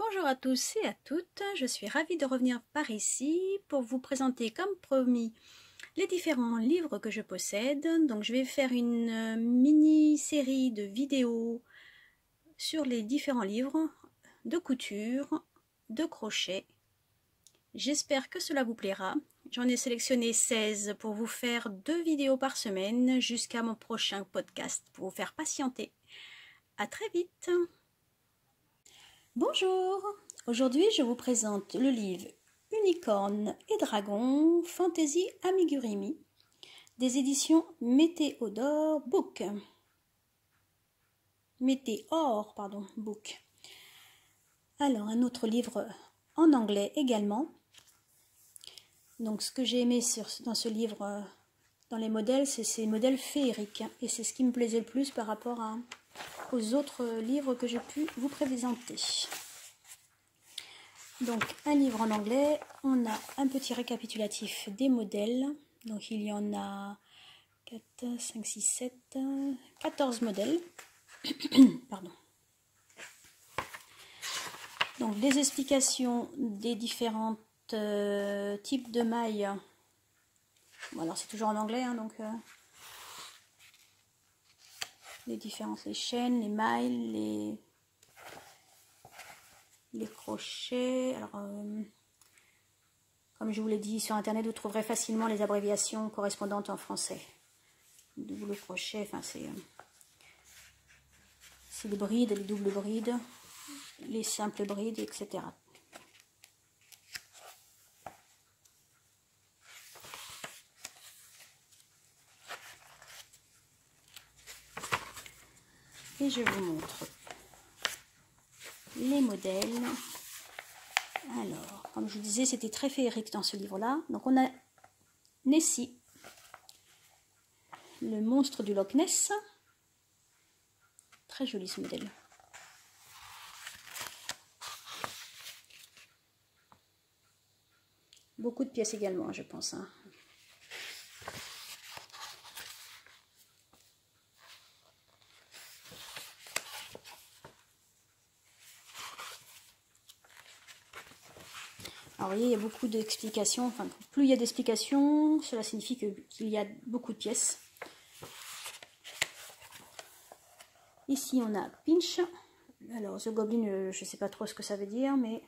Bonjour à tous et à toutes, je suis ravie de revenir par ici pour vous présenter comme promis les différents livres que je possède. Donc je vais faire une euh, mini-série de vidéos sur les différents livres de couture, de crochet. J'espère que cela vous plaira. J'en ai sélectionné 16 pour vous faire deux vidéos par semaine jusqu'à mon prochain podcast pour vous faire patienter. À très vite Bonjour Aujourd'hui, je vous présente le livre Unicorne et Dragon Fantasy Amigurumi des éditions Météodore Book. Météor, pardon, Book. Alors, un autre livre en anglais également. Donc, ce que j'ai aimé dans ce livre, dans les modèles, c'est ces modèles féeriques. Et c'est ce qui me plaisait le plus par rapport à, aux autres livres que j'ai pu vous présenter. Donc un livre en anglais, on a un petit récapitulatif des modèles. Donc il y en a 4, 5, 6, 7, 14 modèles. Pardon. Donc des explications des différents euh, types de mailles. Bon, alors c'est toujours en anglais, hein, donc euh, les différentes, les chaînes, les mailles, les, crochets. Alors, euh, comme je vous l'ai dit, sur Internet, vous trouverez facilement les abréviations correspondantes en français. Double crochet, enfin c'est... Euh, c'est les brides, les doubles brides, les simples brides, etc. et je vous montre les modèles. Alors, comme je vous disais, c'était très féerique dans ce livre-là. Donc on a Nessie, le monstre du Loch Ness. Très joli ce modèle. Beaucoup de pièces également, je pense. Hein. Il y a beaucoup d'explications. Plus il y a d'explications, cela signifie qu'il y a beaucoup de pièces. Ici, on a Pinch. Alors, The Goblin, euh, je ne sais pas trop ce que ça veut dire, mais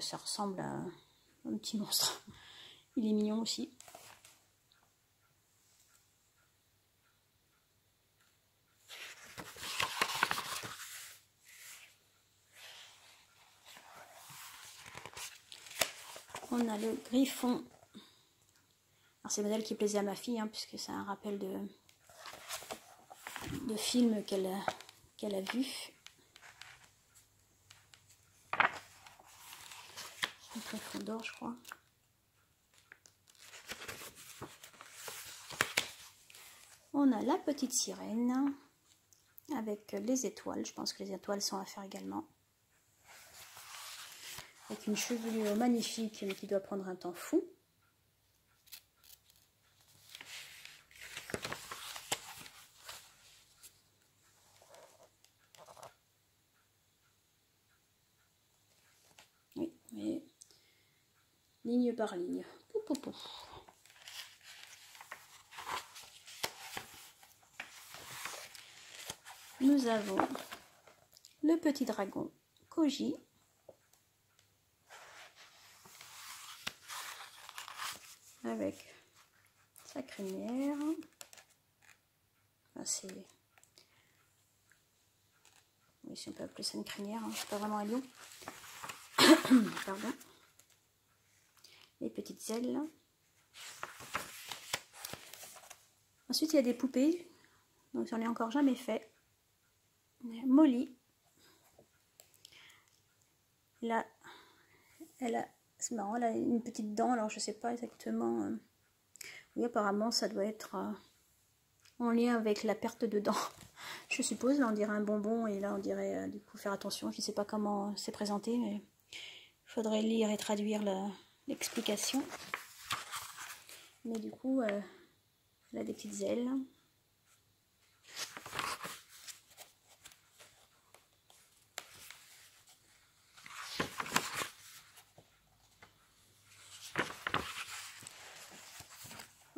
ça ressemble à un petit monstre. Il est mignon aussi. On a le griffon. C'est le modèle qui plaisait à ma fille, hein, puisque c'est un rappel de, film qu'elle a, a vu. Un griffon d'or, je crois. On a la petite sirène avec les étoiles. Je pense que les étoiles sont à faire également avec une chevelure magnifique mais qui doit prendre un temps fou. Oui, ligne par ligne. Nous avons le petit dragon Koji avec sa crinière. c'est... Oui, si on peut appeler ça une crinière, hein. c'est pas vraiment un lion. Pardon. Les petites ailes. Ensuite, il y a des poupées. Donc, j'en ai encore jamais fait. Molly. Là, elle a c'est marrant, a une petite dent, alors je sais pas exactement. Euh, oui, apparemment, ça doit être euh, en lien avec la perte de dents. Je suppose, là on dirait un bonbon et là on dirait euh, du coup faire attention. Je ne sais pas comment c'est présenté, mais il faudrait lire et traduire l'explication. mais du coup, elle a des petites ailes.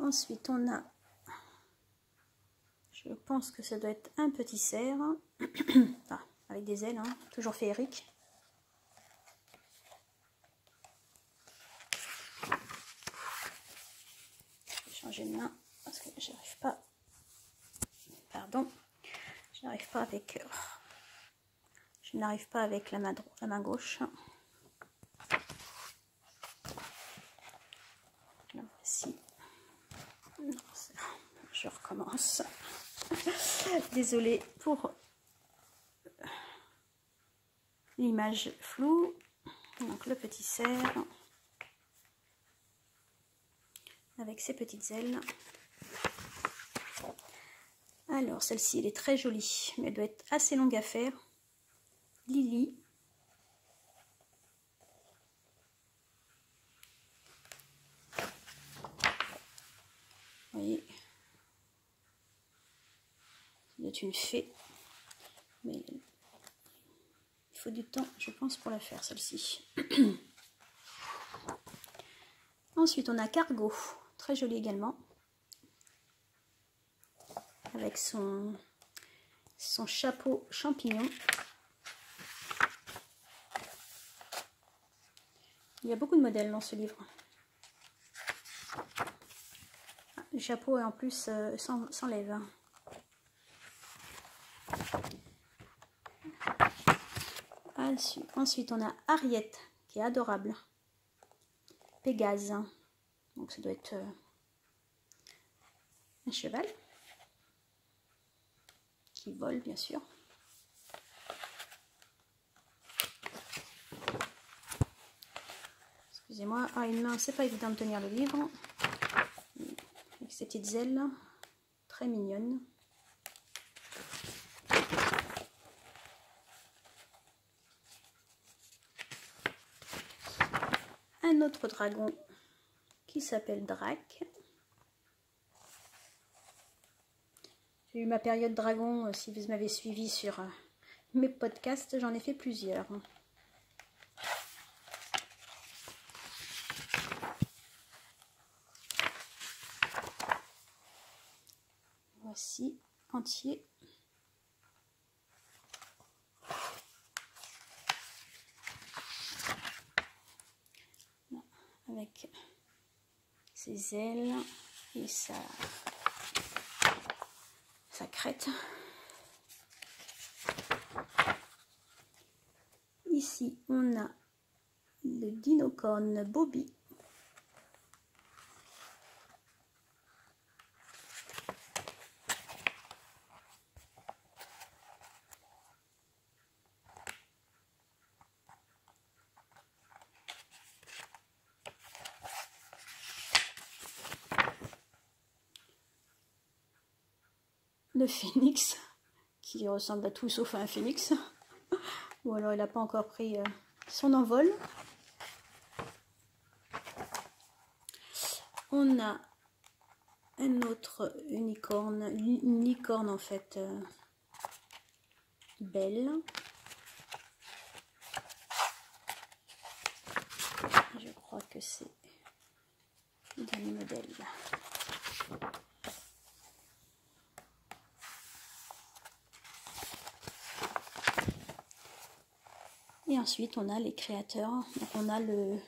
Ensuite, on a, je pense que ça doit être un petit cerf, ah, avec des ailes, hein, toujours féerique. Changer de main parce que j'arrive pas, pardon, je n'arrive pas avec, je n'arrive pas avec la main, la main gauche. Je recommence. Désolée pour l'image floue. Donc le petit cerf avec ses petites ailes. Alors celle-ci elle est très jolie mais elle doit être assez longue à faire. Lily. Vous voyez, c'est une fée. Mais il faut du temps, je pense, pour la faire, celle-ci. Ensuite, on a Cargo, très joli également. Avec son, chapeau champignon. Il y a beaucoup de modèles dans ce livre. Ah, le chapeau est en plus euh, sans, sans Ensuite, on a Ariette, qui est adorable. Pégase. Donc, ça doit être euh, un cheval. Qui vole, bien sûr. Excusez-moi. Ah, une main, c'est pas évident de tenir le livre. Avec ses petites ailes. Très mignonnes. Autre dragon qui s'appelle Drac. J'ai eu ma période dragon, euh, si vous m'avez suivi sur euh, mes podcasts, j'en ai fait plusieurs. Voici entier ses ailes et sa, sa crête. Ici, on a le dinocorne Bobby le phénix, qui ressemble à tout sauf à un phénix. Ou alors il n'a pas encore pris euh, son envol. On a un autre unicorne, une licorne en fait euh, belle. Je crois que c'est le dernier modèle. Et ensuite, on a les créateurs. Donc, on a le,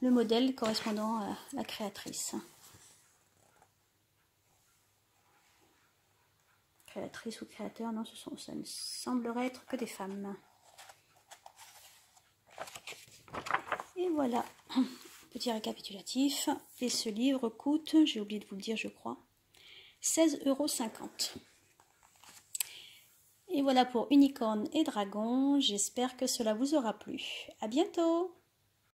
modèle correspondant à la créatrice. Créatrice ou créateur, non, ce sont, ça ne semblerait être que des femmes. Et voilà, petit récapitulatif. Et ce livre coûte, j'ai oublié de vous le dire, je crois, 16,50 euros. Et voilà pour Unicorn et Dragon. J'espère que cela vous aura plu. À bientôt